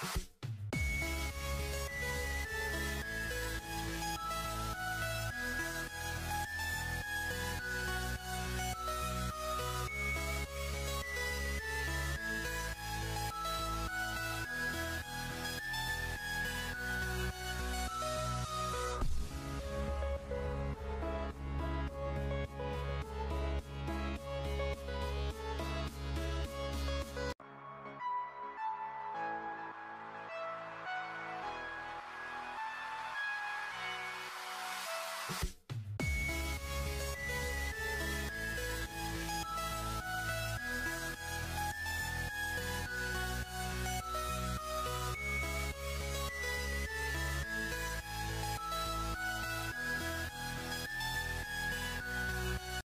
Bye. you